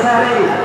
Cesarei.